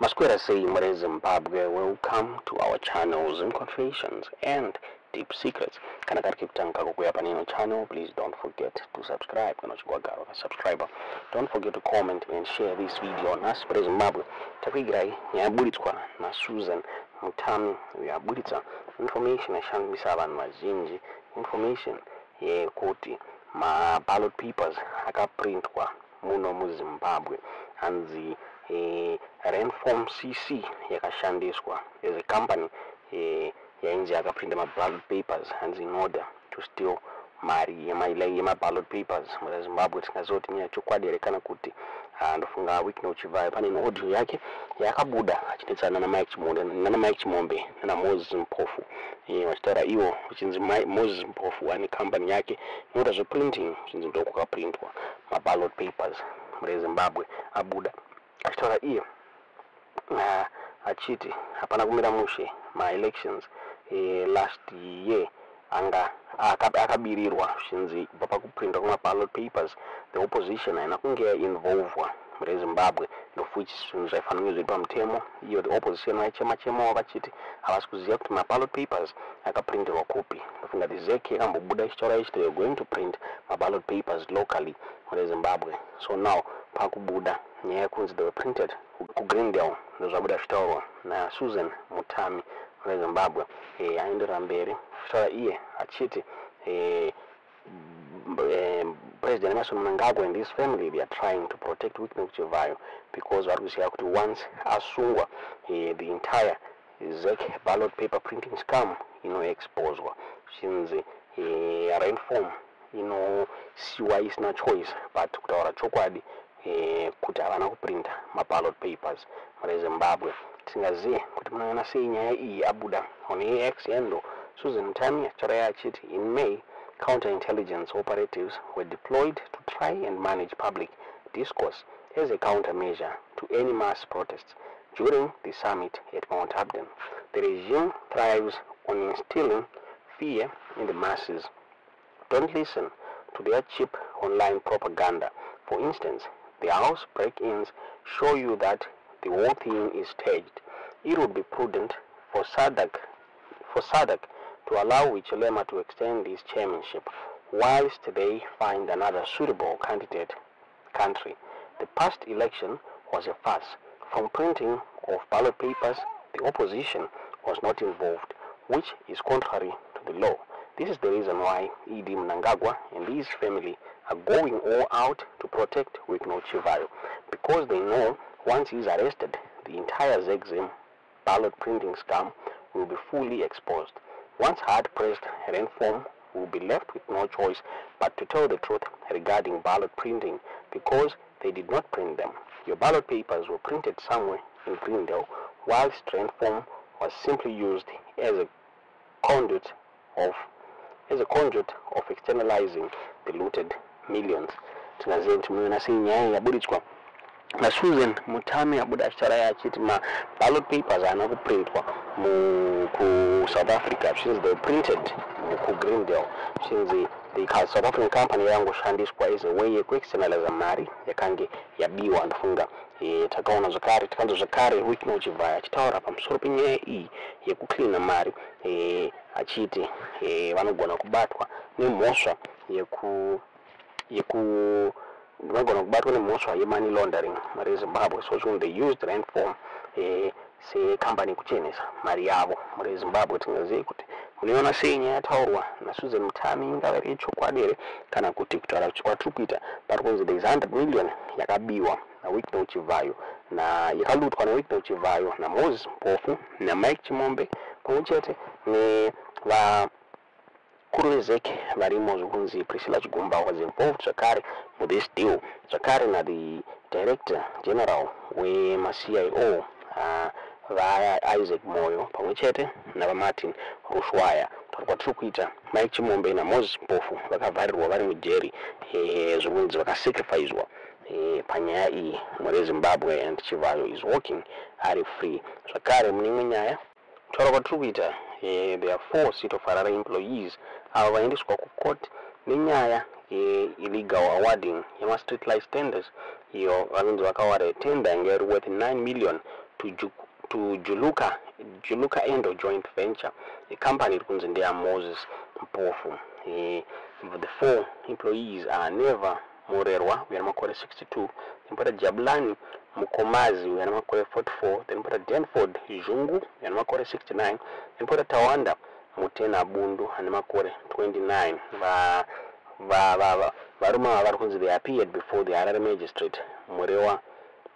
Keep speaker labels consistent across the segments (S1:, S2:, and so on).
S1: Masquerade Morezim zimbabwe welcome to our channel Zim Confessions and Deep Secrets. Kana katika kitanga kukuya panino channel, please don't forget to subscribe. Kana chukua gawa ka subscriber. Don't forget to comment and share this video. Nas Morezim Pabge takwigirai nyabulitwa na Susan Mutami yabulitsa information ashandisa vanhu vazhinji information yekuti maballot papers akaprintwa muno muzimbabwe. Hanzi eh, renform cc yakashandiswa as a company eh, yainzi yakaprinta maballot papers hanzi in order to steal mari yemaballot papers. Muzimbabwe tingazoti nyaya chokwadi kana kuti ndofunga wiki nochivaya pane neaudio yake? Yakabuda achinetsana nanamike chimombe nanamoses mpofu. Vachitaura iwo uchinzi moses mpofu ane kambani yake inoita zveprinting uchinzi ndo kwakaprintwa maballot papers. Muri zimbabwe abuda. Achitaura iye achiti. Hapana kumira mushe. Maelections last year anga akabirirwa zvinzi kubva pakuprintwa kwemaballot papers. The opposition haina kunge yainvolvwa muri zimbabwe ndofuchi zvinhu zvaifanira kunge zviri pamutemo iyo the opposition vaichema chemawo vachiti havasi kuziva kuti maballot papers akaprintirwa kupi. Ndofunga the zek yakambobuda ichitaura ichiti theyare going to print maballot papers locally muri zimbabwe so now pakubuda nyaya yekunzi they were printed kugrindale ndozvabuda zvitaurwa nasusan mutami wezimbabwe eh, aenderera mberi. Achitaura iye achiti eh, eh, president emerson mnangagwa and his family they are trying to protect witness chivayo because vari kuziva kuti once asungwa eh, the entire zek ballot paper printing scam inoexposwa zvinzi eh, rainform inosiwa isina choice but kutaura chokwadi eh, kuti havana kuprinta maballot papers muri kuti munoona sei nyaya iyi abuda. On ax yendo susan mutami achitaura achiti in may counterintelligence operatives were deployed to try and manage public discourse as a countermeasure to any mass protests during the summit at mount abden. The regime thrives on instilling fear in the masses. Don't listen to their cheap online propaganda. For instance the house break-ins show you that the whole thing is staged. It would be prudent for SADC, for SADC to allow Wichilema to extend his chairmanship whilst they find another suitable candidate country. The past election was a farce. From printing of ballot papers, the opposition was not involved, which is contrary to the law. This is the reason why Idi Mnangagwa and his family are going all out to protect Wikno Chivayo, because they know once he is arrested, the entire Zegzim ballot printing scam will be fully exposed. Once hard-pressed, Renform will be left with no choice but to tell the truth regarding ballot printing because they did not print them. Your ballot papers were printed somewhere in Greendale, whilst Renform was simply used as a conduit of as a conduit of externalizing the looted millions. Nasusan mutami abuda achitaura achiti maballot papers haana kuprintwa kusouth africa. Zvinzi they printed kugrindale zvinzi the south african company yangoshandiswa as a way yekuexternaliza mari yakange yabiwa ndofunga e, takaona zvakare tikanzwa zvakare wikino uchibvaya achitaura pamusoro penyaya iyi yekucleana mari e, achiti e, vanogona kubatwa nemhosva yeku yeku vanogona kubatwa nemhosva yemoney laundering mari yezimbabwe so soon they used rent form eh, sekambani kuchenesa mari yavo muri zimbabwe tingazivi kuti munoiona sei nyaya yataurwa nasusan mutami ingava iri yechokwadi here kana kuti kutaura kwatiri kuita pari kunzi there is 100 million yakabiwa nawikno chivhayo na yakalutwa nawikno na namoses mpofu namike chimombe pamwe chete neva kuru vezek varimo zvokunzi priscilla chigumba was involved zvakare muthis deal zvakare nathe director general wemacio uh, vaisaac moyo pamwe chete navamartin rushwaya tauri kwatiri kuita mike chimombe namoses mpofu vakavharirwa vari mujeri e, zvokunzi vakasacrificwa e, panyaya iyi muri zimbabwe and chivhayo is walking ari free. Zvakare mune imwe nyaya kutaura kwatiri kuita e, there are four seat of harare employees. Ava vaendeswa kucourt nenyaya yeillegal awarding yemastreet light tenders. Iyo vanonzi vakawara tender yanga iri worth 9 million to, Ju, to juluka juluka endo joint venture ikampani iri kunzi ndeyamoses mpofu. E, the four employees are neva murerwa uyo makore 62 then pota jabulani mukomazi uyo makore 44 then pota danford zhungu uyo makore 69 then pota tawanda mutena bundu ane makore 29 va varume ava vari kunzi they appeared before the harare magistrate. Murewa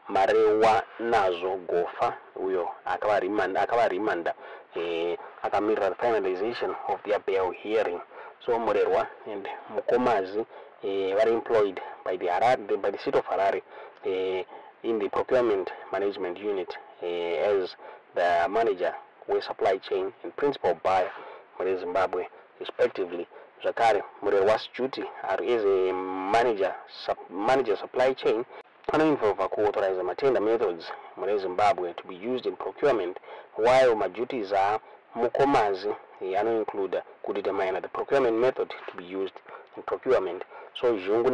S1: marewa nazo gofa uyo akavarimanda eh, akamirira the finalization of their bail hearing so murerwa and mukomazi eh, vari employed by the, harare, by the city of harare eh, in the procurement management unit eh, as the manager we-supply chain and principal buyer mune zimbabwe. Respectively zvakare murerwas duty ari as a manager, sub, manager supply chain anoinvolva kuauthorize matender methods mune zimbabwe to be used in procurement while maduties amukomazi anoinclude kudetermine the procurement method to be used in procurement? So zhungu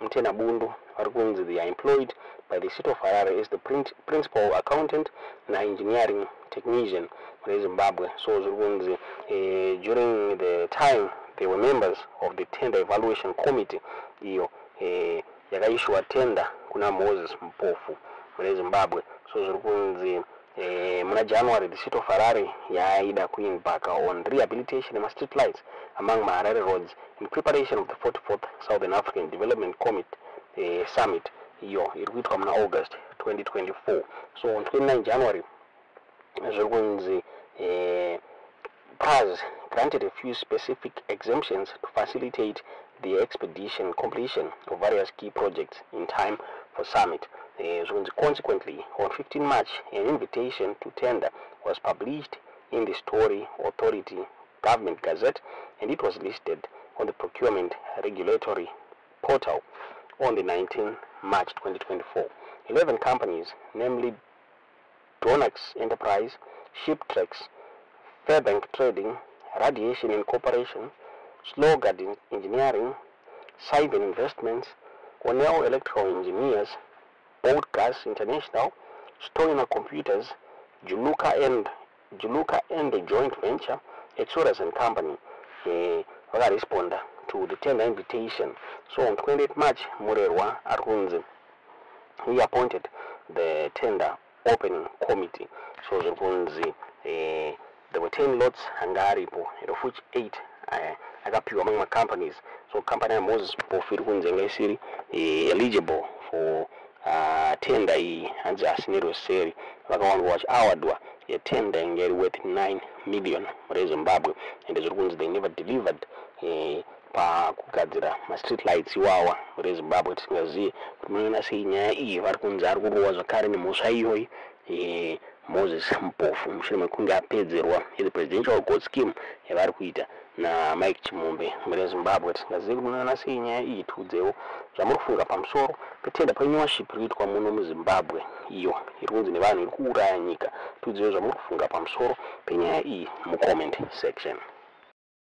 S1: Mtena bundu vari kunzi they are employed by the city of harare as the principal accountant naengineering technician mune zimbabwe. So zviri kunzi uh, during the time they were members of the tender evaluation committee iyo eh, yakaishuwa tender kuna moses mpofu mune zimbabwe. So zviri kunzi eh, muna january the city of harare yaida kuimbaka on rehabilitation emastreet lights among maharare roads in preparation of the 44th southern african development commit eh, summit. Iyo iri kuitwa muna august 2024 so on 29 january zviri kunzi eh, pras granted a few specific exemptions to facilitate the expedition completion of various key projects in time for summit Eh, consequently on 15 march an invitation to tender was published in the story authority government gazette and it was listed on the procurement regulatory portal on the 19 march 2024 11 companies namely donax enterprise shiptrex fairbank trading radiation incorporation slow engineering cyber investments cornell electrical engineers old gas international stoiner computers juluka and juluka and the joint venture exodus and company vakaresponda uh, to the tender invitation. So on 28 march murerwa ari kunzi he appointed the tender opening committee. So zviri kunzi uh, there were 10 lots anga aripo of which 8 uh, akapiwa mamwe macompanies so company yamoses bof iri kunzi anga isiri uh, eligible for uh, tender iyi hanzi hasine roseri. Vakawanzwa vachiawadwa yetender inge iri worth 9 million mure zimbabwe. Ende zviri kunzi they never delivered uh, pakugadzira mastreet lights iwawa mure zimbabwe. Tisingazivi kuti munoona sei nyaya iyi vari kunzi ari kurohwa zvakare nemhosva iyoyi. Uh, moses mpofu mushure mekunge apedzerwa. The presidential god scheme yavari kuita namike chimombe mune zimbabwe. Tisingazivi kuti munoona sei nyaya iyi tiudzewo zvamuri kufunga pamusoro petenda penyowaship iri kuitwa muno muzimbabwe. Iyo iri kunzi nevanhu iri kuuraya nyika. Tiudzewo zvamuri kufunga pamusoro penyaya iyi mucomment section